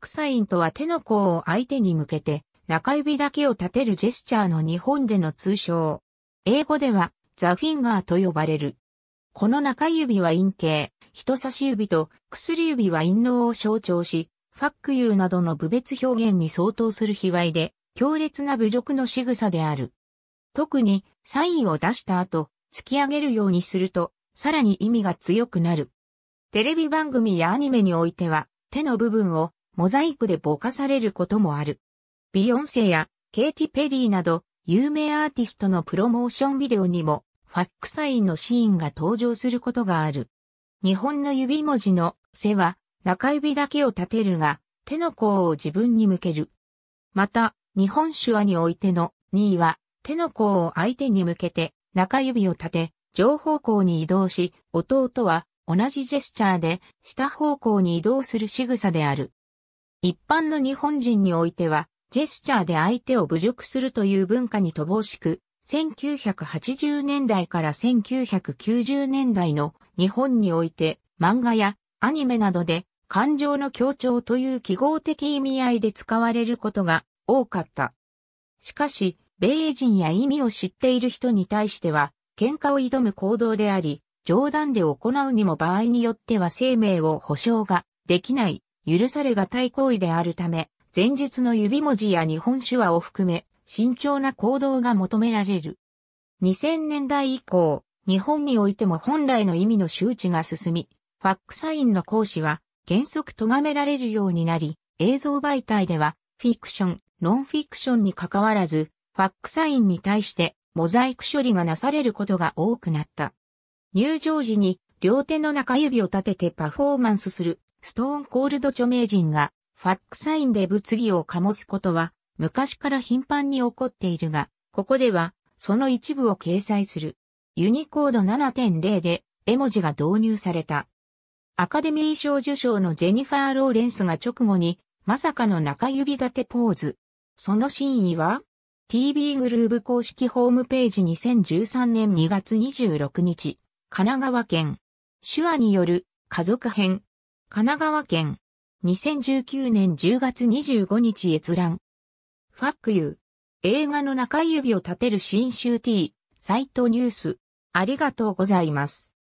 クサインとは手の甲を相手に向けて中指だけを立てるジェスチャーの日本での通称。英語ではザフィンガーと呼ばれる。この中指は陰形、人差し指と薬指は陰嚢を象徴し、ファックユーなどの部別表現に相当する卑猥で、強烈な侮辱の仕草である。特に、サインを出した後、突き上げるようにすると、さらに意味が強くなる。テレビ番組やアニメにおいては、手の部分をモザイクでぼかされることもある。ビヨンセやケイティ・ペリーなど、有名アーティストのプロモーションビデオにも、ファックサインのシーンが登場することがある。日本の指文字の背は中指だけを立てるが、手の甲を自分に向ける。また、日本手話においての2位は、手の甲を相手に向けて中指を立て、上方向に移動し、弟は同じジェスチャーで下方向に移動する仕草である。一般の日本人においては、ジェスチャーで相手を侮辱するという文化に乏しく、1980年代から1990年代の日本において漫画やアニメなどで感情の強調という記号的意味合いで使われることが多かった。しかし、米人や意味を知っている人に対しては、喧嘩を挑む行動であり、冗談で行うにも場合によっては生命を保証ができない、許されがたい行為であるため、前述の指文字や日本手話を含め、慎重な行動が求められる。2000年代以降、日本においても本来の意味の周知が進み、ファックサインの行使は原則咎められるようになり、映像媒体ではフィクション、ノンフィクションに関わらず、ファックサインに対してモザイク処理がなされることが多くなった。入場時に両手の中指を立ててパフォーマンスするストーンコールド著名人がファックサインで物議を醸すことは昔から頻繁に起こっているが、ここではその一部を掲載する。ユニコード7.0で絵文字が導入された。アカデミー賞受賞のジェニファー・ローレンスが直後にまさかの中指立てポーズ。その真意は ?TB グルーブ公式ホームページ2013年2月26日、神奈川県。手話による家族編。神奈川県。2019年10月25日閲覧。ファックユー。映画の中指を立てる新集 T、サイトニュース。ありがとうございます。